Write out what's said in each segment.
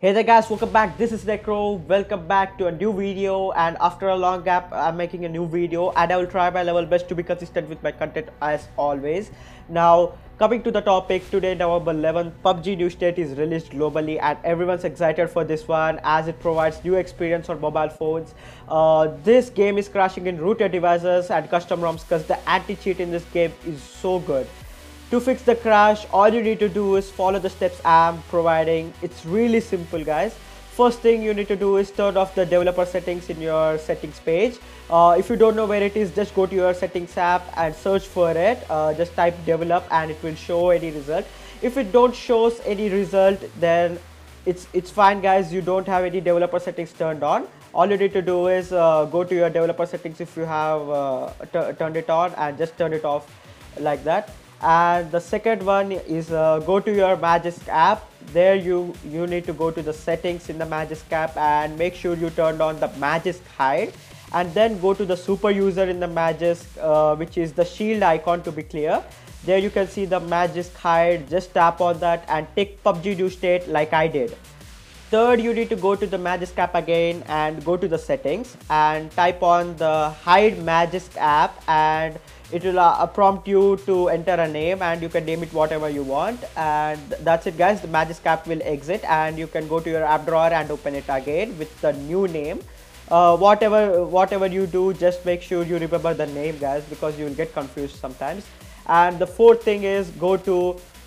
Hey there guys, welcome back. This is Neckro. Welcome back to a new video and after a long gap I'm making a new video and I will try my level best to be consistent with my content as always. Now coming to the topic today November 11 PUBG new state is released globally and everyone's excited for this one as it provides new experience on mobile phones. Uh, this game is crashing in rooted devices and custom ROMs because the anti-cheat in this game is so good. To fix the crash, all you need to do is follow the steps I'm providing. It's really simple guys. First thing you need to do is turn off the developer settings in your settings page. Uh, if you don't know where it is, just go to your settings app and search for it. Uh, just type develop and it will show any result. If it don't shows any result, then it's it's fine guys. You don't have any developer settings turned on. All you need to do is uh, go to your developer settings if you have uh, turned it on and just turn it off like that and the second one is uh, go to your Magisk app. There you you need to go to the settings in the Magisk app and make sure you turned on the Magisk hide. And then go to the super user in the Magisk uh, which is the shield icon to be clear. There you can see the Magisk hide. Just tap on that and take PUBG new state like I did third you need to go to the Magisk app again and go to the settings and type on the hide Magisk app and it will uh, prompt you to enter a name and you can name it whatever you want. And that's it guys. The magisk app will exit and you can go to your app drawer and open it again with the new name. Uh, whatever whatever you do just make sure you remember the name guys because you will get confused sometimes. And the fourth thing is go to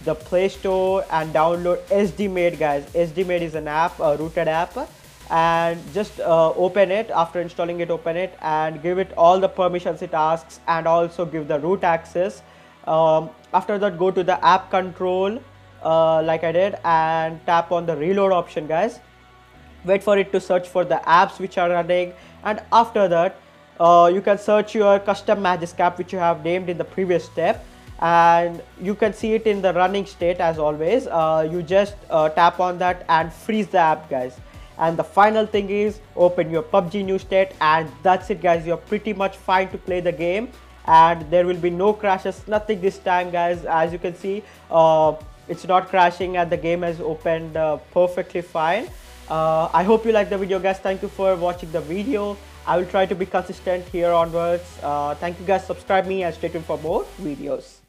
the play store and download SD Maid guys. SD Maid is an app a rooted app and just uh, open it. After installing it open it and give it all the permissions it asks and also give the root access. Um, after that go to the app control uh, like I did and tap on the reload option guys. Wait for it to search for the apps which are running. And after that uh, you can search your custom magisk app which you have named in the previous step and you can see it in the running state as always. Uh, you just uh, tap on that and freeze the app guys. And the final thing is open your PUBG new state and that's it guys. You're pretty much fine to play the game. And there will be no crashes nothing this time guys. As you can see uh, it's not crashing and the game has opened uh, perfectly fine. Uh, I hope you like the video guys. Thank you for watching the video. I will try to be consistent here onwards. Uh, thank you guys. Subscribe me and stay tuned for more videos